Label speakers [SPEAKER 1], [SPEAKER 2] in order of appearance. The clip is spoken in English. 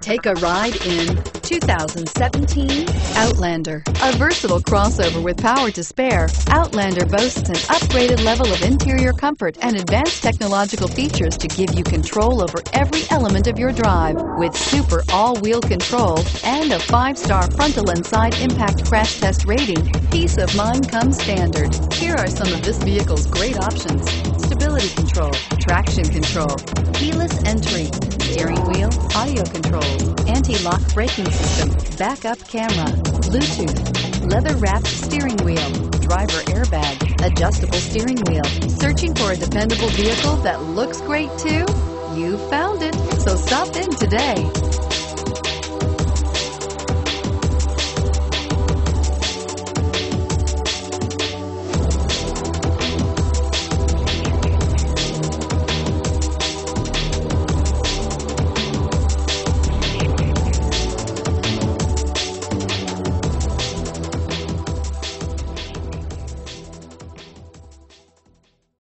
[SPEAKER 1] Take a ride in 2017 Outlander. A versatile crossover with power to spare, Outlander boasts an upgraded level of interior comfort and advanced technological features to give you control over every element of your drive. With super all-wheel control and a five-star frontal and side impact crash test rating, peace of mind comes standard. Here are some of this vehicle's great options. Stability control, traction control, keyless entry, audio controls, anti-lock braking system, backup camera, Bluetooth, leather-wrapped steering wheel, driver airbag, adjustable steering wheel. Searching for a dependable vehicle that looks great too? You found it, so stop in today.